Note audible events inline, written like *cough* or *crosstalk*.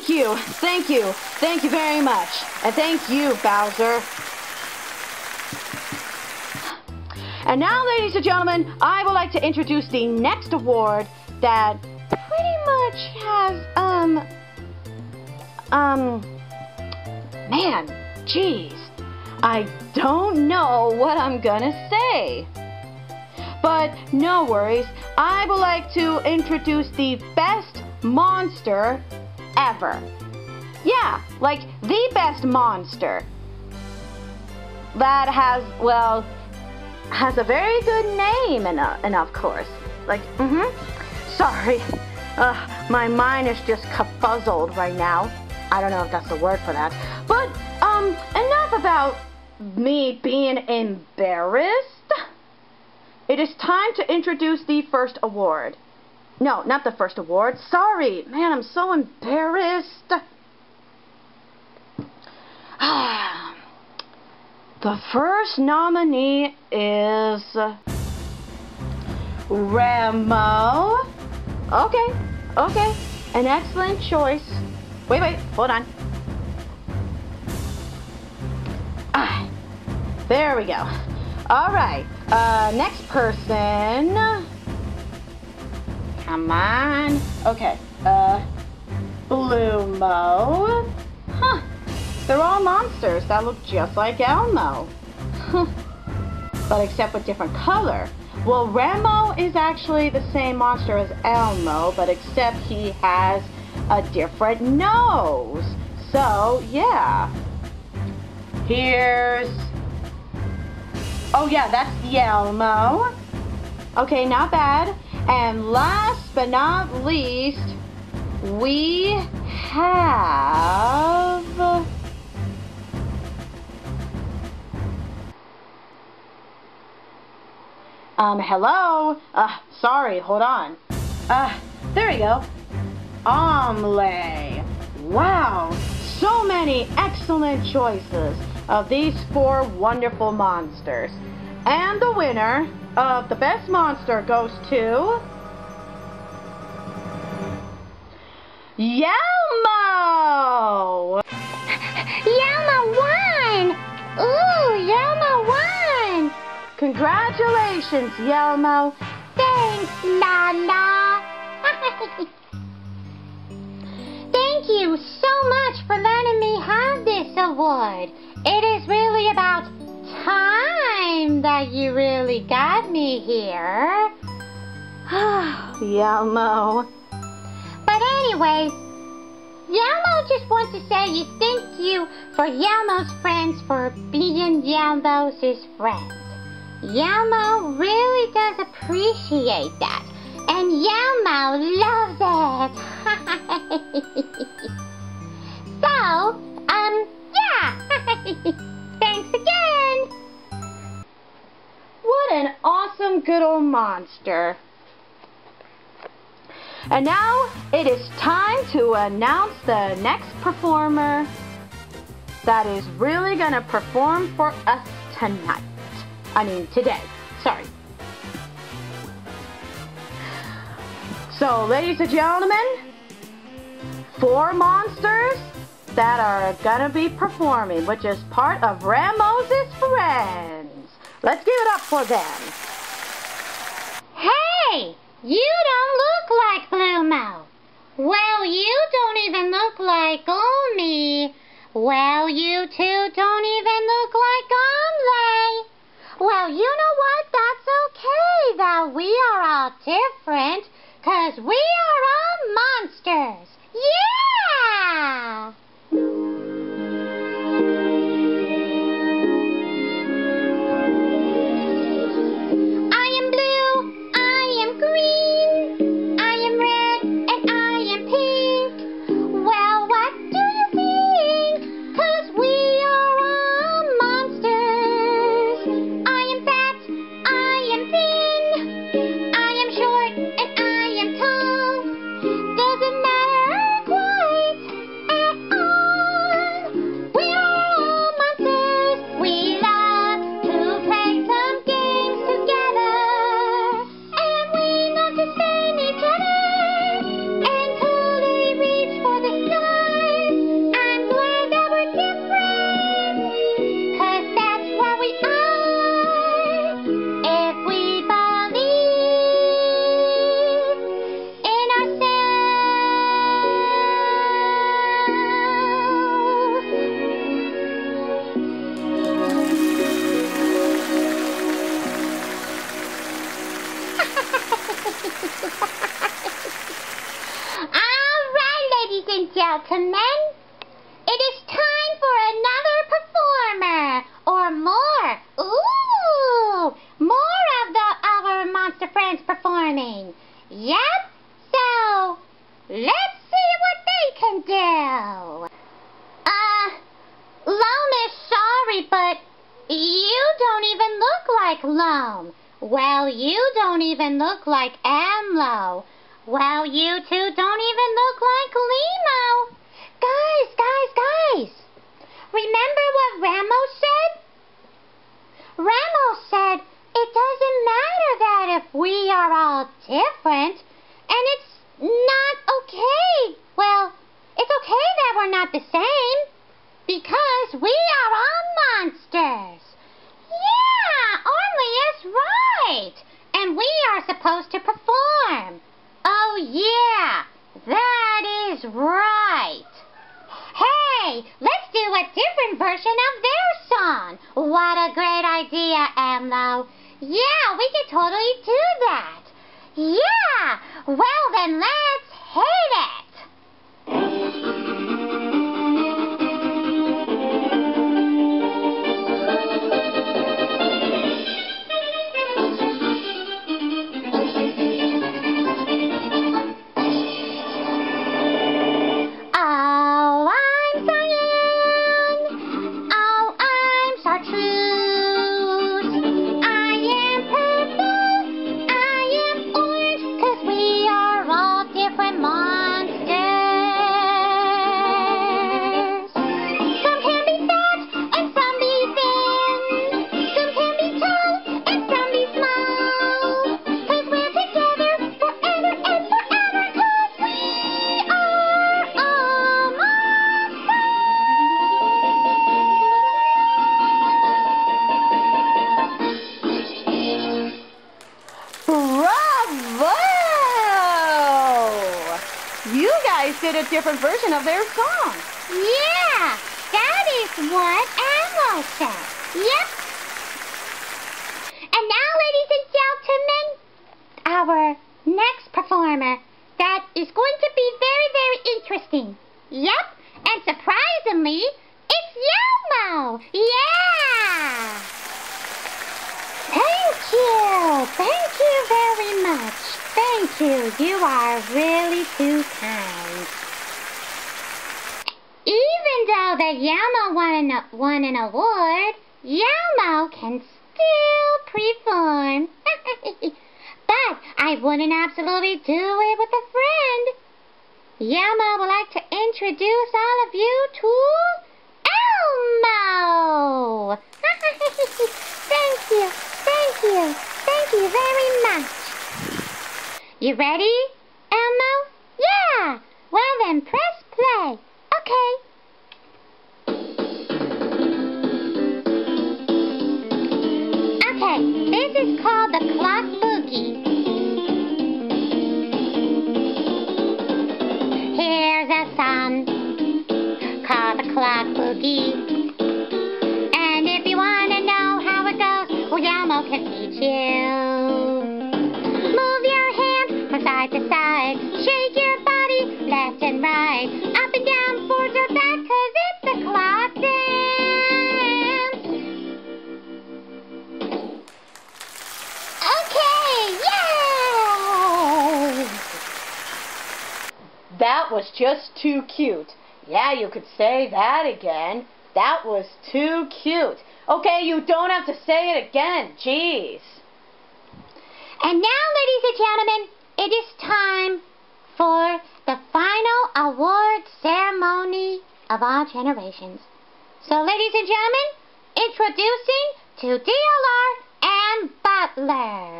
Thank you, thank you, thank you very much. And thank you, Bowser. And now, ladies and gentlemen, I would like to introduce the next award that pretty much has, um, um, man, jeez, I don't know what I'm gonna say. But no worries, I would like to introduce the best monster ever. Yeah, like the best monster. That has, well, has a very good name and, uh, and of course. Like, mm-hmm. Sorry. *laughs* Uh, my mind is just kafuzzled right now. I don't know if that's the word for that. But, um, enough about me being embarrassed. It is time to introduce the first award. No, not the first award. Sorry. Man, I'm so embarrassed. the first nominee is Remo. Okay, okay. An excellent choice. Wait, wait, hold on. Ah, there we go. All right, uh, next person. Come on. Okay. Uh, Blue Mo. Huh. They're all monsters that look just like Elmo. Huh. but except with different color. Well, Remo is actually the same monster as Elmo, but except he has a different nose. So, yeah. Here's... Oh, yeah, that's the Elmo. Okay, not bad. And last but not least, we have... Um, hello? Uh, sorry, hold on. Uh, there we go. Omle. Wow, so many excellent choices of these four wonderful monsters. And the winner of the best monster goes to... Yelmo! Yelmo won! Ooh, Yelmo won! Congratulations, Yelmo! Thanks, Nana! *laughs* Thank you so much for letting me have this award. It is really about time that you really got me here. *sighs* Yelmo. But anyway, Yelmo just wants to say thank you for Yelmo's friends for being Yelmo's friends. Yelmo really does appreciate that. And Yelmo loves it. *laughs* so, um, yeah. *laughs* An awesome good old monster. And now it is time to announce the next performer that is really going to perform for us tonight. I mean, today. Sorry. So, ladies and gentlemen, four monsters that are gonna be performing, which is part of Remo's friends. Let's give it up for them. Hey, you don't look like Blue Mo. Well, you don't even look like Omi. Well, you two don't even look like Omle. Well, you know what? That's okay that we are all different, because we are all monsters. Like Well, you don't even look like Amlo. Well, you two don't even look like Lemo. Guys, guys, guys. Remember what Ramo said? Ramo said it doesn't matter that if we are all different, and it's not okay. Well, it's okay that we're not the same, because we are all monsters. Yeah, Is right. And we are supposed to perform. Oh, yeah, that is right. Hey, let's do a different version of their song. What a great idea, Amlo. Yeah, we could totally do that. Yeah, well then let's hit it. A different version of their song. Yeah, that is what Ammo said. Yep. And now, ladies and gentlemen, our next performer that is going to be very, very interesting. Yep, and surprisingly, it's Yelmo. Yeah. Thank you. Thank you very much. Thank you. You are really too kind. Even though the Yelmo won an, won an award, Yelmo can still perform. *laughs* but I wouldn't absolutely do it with a friend. Yelmo would like to introduce all of you to Elmo. *laughs* thank you, thank you, thank you very much. You ready, Elmo? Yeah. Well then, press play. Called the clock boogie. Here's a song called the clock boogie. That was just too cute. Yeah, you could say that again. That was too cute. Okay, you don't have to say it again. Jeez. And now, ladies and gentlemen, it is time for the final award ceremony of all generations. So, ladies and gentlemen, introducing to DLR and Butler.